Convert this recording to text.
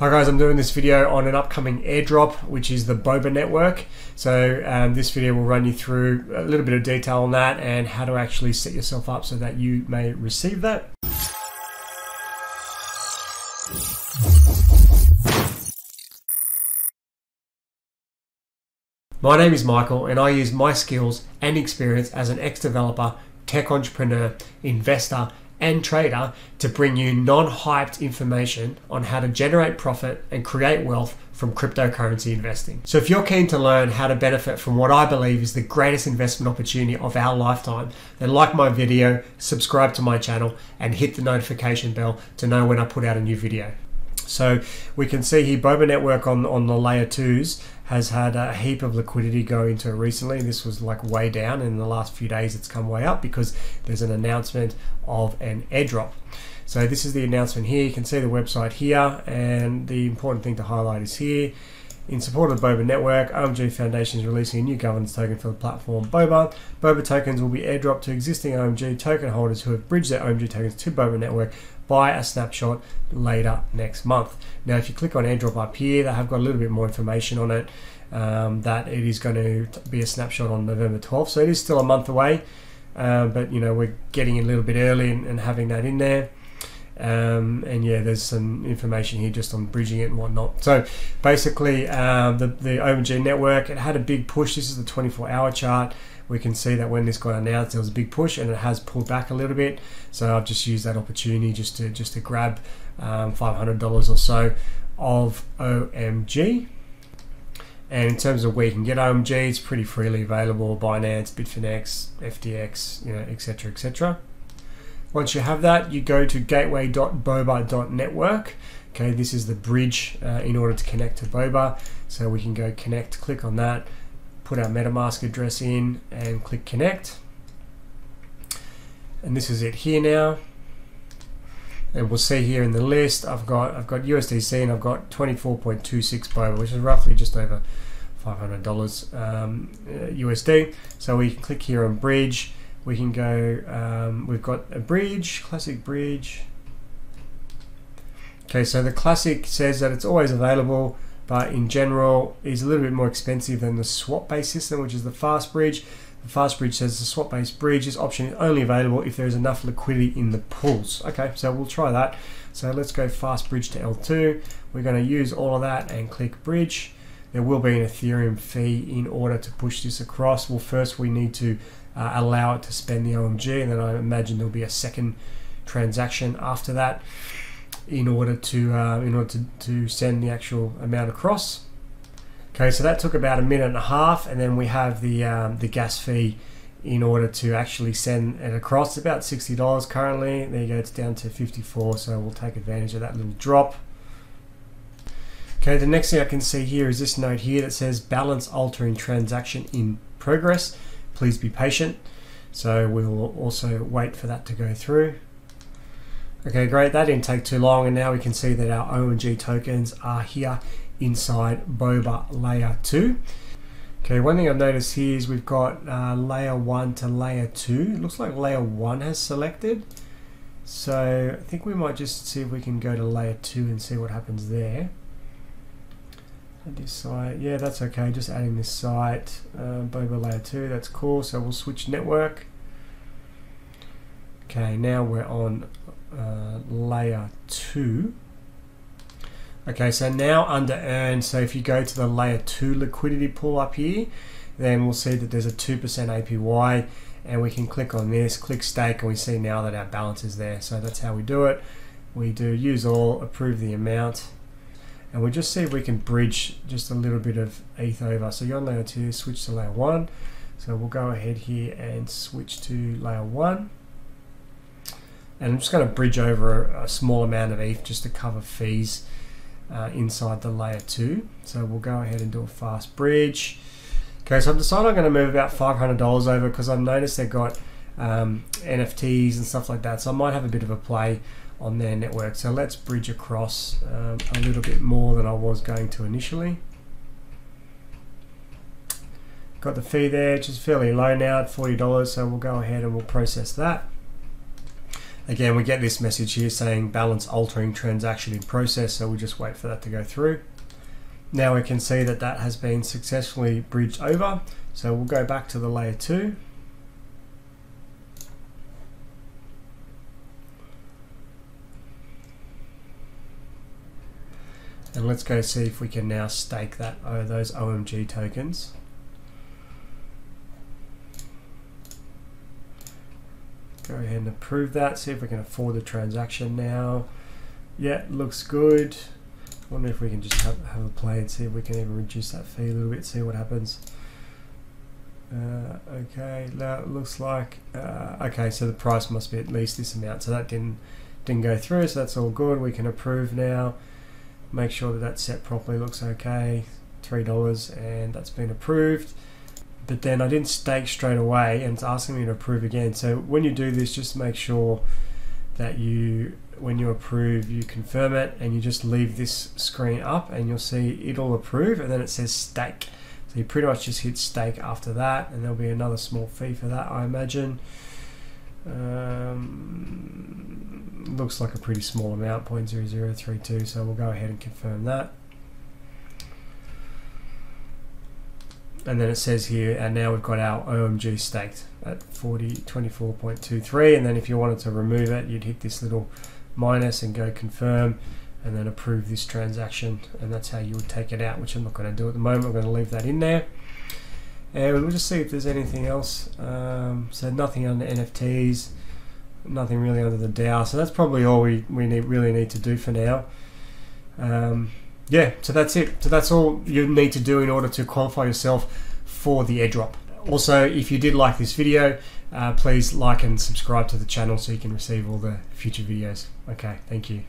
Hi guys, I'm doing this video on an upcoming airdrop, which is the Boba network. So um, this video will run you through a little bit of detail on that and how to actually set yourself up so that you may receive that. My name is Michael and I use my skills and experience as an ex-developer, tech entrepreneur, investor and trader to bring you non hyped information on how to generate profit and create wealth from cryptocurrency investing. So, if you're keen to learn how to benefit from what I believe is the greatest investment opportunity of our lifetime, then like my video, subscribe to my channel, and hit the notification bell to know when I put out a new video. So we can see here Boba Network on, on the layer twos has had a heap of liquidity go into recently. This was like way down. In the last few days, it's come way up because there's an announcement of an airdrop. So this is the announcement here. You can see the website here, and the important thing to highlight is here. In support of the Boba network, OMG Foundation is releasing a new governance token for the platform Boba. Boba tokens will be airdropped to existing OMG token holders who have bridged their OMG tokens to Boba network by a snapshot later next month. Now, if you click on airdrop up here, they have got a little bit more information on it. Um, that it is going to be a snapshot on November 12th, so it is still a month away. Uh, but you know we're getting a little bit early and, and having that in there. Um, and yeah, there's some information here just on bridging it and whatnot. So basically, um, the the OMG network it had a big push. This is the 24-hour chart. We can see that when this got announced, there was a big push, and it has pulled back a little bit. So I've just used that opportunity just to just to grab um, $500 or so of OMG. And in terms of where you can get OMG, it's pretty freely available: Binance, Bitfinex, FTX, you know, etc., etc. Once you have that, you go to gateway.boba.network. Okay, this is the bridge uh, in order to connect to Boba. So we can go connect, click on that, put our MetaMask address in, and click connect. And this is it here now. And we'll see here in the list, I've got I've got USDC and I've got 24.26 Boba, which is roughly just over $500 um, uh, USD. So we click here on bridge we can go, um, we've got a bridge, classic bridge. Okay, so the classic says that it's always available, but in general is a little bit more expensive than the swap-based system, which is the fast bridge. The fast bridge says the swap-based bridge, this option is only available if there is enough liquidity in the pools. Okay, so we'll try that. So let's go fast bridge to L2. We're going to use all of that and click bridge. There will be an Ethereum fee in order to push this across. Well, first we need to uh, allow it to spend the OMG, and then I imagine there'll be a second transaction after that in order to uh, in order to, to send the actual amount across. Okay, so that took about a minute and a half, and then we have the um, the gas fee in order to actually send it across. It's about sixty dollars currently. There you go. It's down to fifty four, so we'll take advantage of that little drop. Okay, the next thing I can see here is this note here that says balance altering transaction in progress please be patient. So we'll also wait for that to go through. Okay, great. That didn't take too long, and now we can see that our OMG tokens are here inside Boba Layer 2. Okay, one thing I've noticed here is we've got uh, Layer 1 to Layer 2. It looks like Layer 1 has selected. So I think we might just see if we can go to Layer 2 and see what happens there. This site, yeah, that's okay. Just adding this site, uh, Boba layer 2, that's cool. So we'll switch network. Okay, now we're on uh, layer 2. Okay, so now under earn, so if you go to the layer 2 liquidity pool up here, then we'll see that there's a 2% APY and we can click on this, click stake, and we see now that our balance is there. So that's how we do it. We do use all, approve the amount, and we'll just see if we can bridge just a little bit of ETH over. So you're on layer 2, switch to layer 1. So we'll go ahead here and switch to layer 1. And I'm just going to bridge over a, small amount of ETH just to cover fees uh, inside the layer 2. So we'll go ahead and do a fast bridge. Okay, so I've decided I'm going to move about $500 over because I've noticed they've got um, NFTs and stuff like that. So I might have a bit of a play on their network. So let's bridge across um, a little bit more than I was going to initially. Got the fee there, which is fairly low now at $40, so we'll go ahead and we'll process that. Again, we get this message here saying balance altering transaction in process, so we'll just wait for that to go through. Now we can see that that has been successfully bridged over. So we'll go back to the layer 2. And let's go see if we can now stake that oh, those OMG tokens. Go ahead and approve that, see if we can afford the transaction now. Yeah, looks good wonder if we can just have, have a play and see if we can even reduce that fee a little bit, see what happens. Uh, okay, now it looks like uh, okay, so the price must be at least this amount. So that didn't didn't go through, so that's all good. We can approve now. Make sure that that's set properly. Looks okay. Three dollars, and that's been approved. But then I didn't stake straight away, and it's asking me to approve again. So when you do this, just make sure that you when you approve you confirm it and you just leave this screen up and you'll see it'll approve and then it says stake so you pretty much just hit stake after that and there'll be another small fee for that I imagine um, looks like a pretty small amount 0.0032 so we'll go ahead and confirm that. And then it says here and now we've got our OMG staked at 40 24.23 and then if you wanted to remove it you'd hit this little minus and go confirm and then approve this transaction and that's how you would take it out which I'm not going to do at the moment. I'm going to leave that in there and we'll just see if there's anything else. Um, so nothing under NFTs nothing really under the DAO so that's probably all we, we need, really need to do for now. Um, yeah so that's it. So that's all you need to do in order to qualify yourself for the airdrop. Also if you did like this video uh, please like and subscribe to the channel so you can receive all the future videos. Okay, thank you.